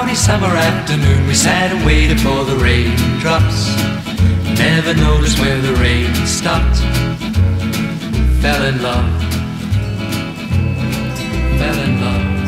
cloudy summer afternoon, we sat and waited for the raindrops. Never noticed where the rain stopped. Fell in love. Fell in love.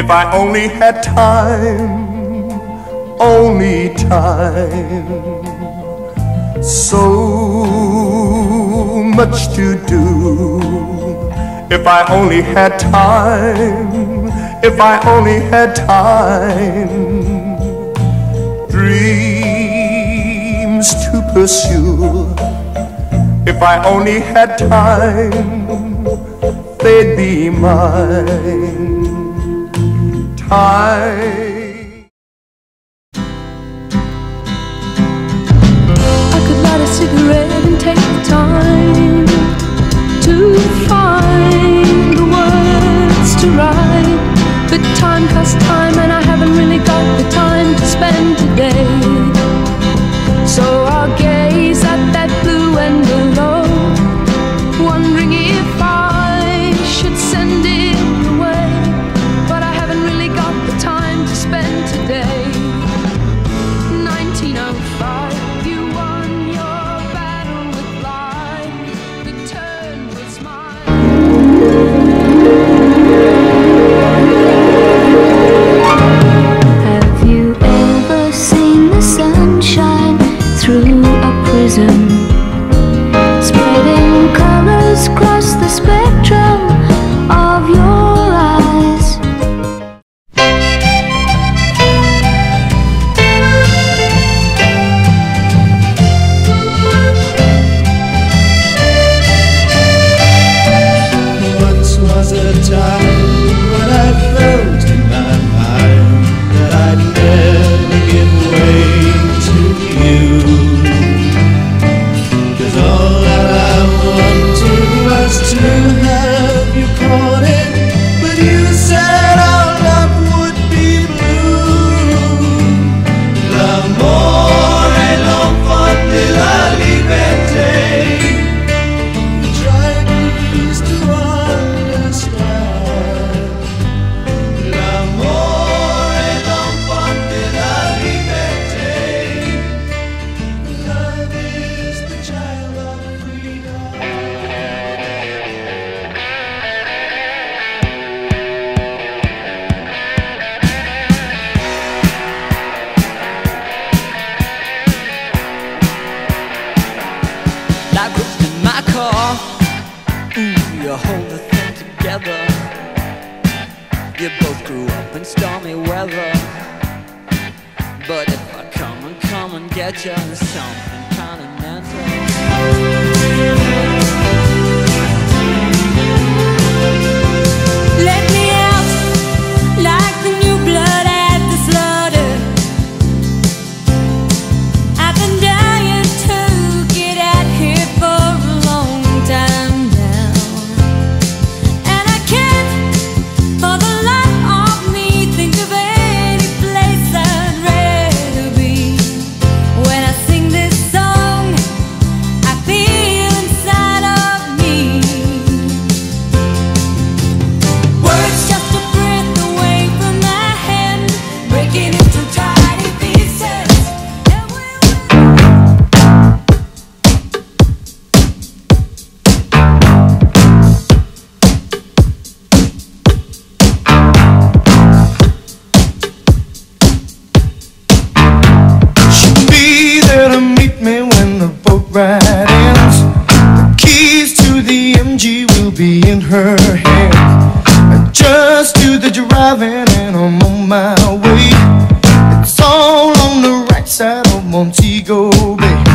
If I only had time, only time. So much to do. If I only had time, if I only had time. Dreams to pursue. If I only had time, they'd be mine. I any weather. But if I come and come and get you, something kind of mental. And I'm on my way. It's all on the right side of Montego Bay.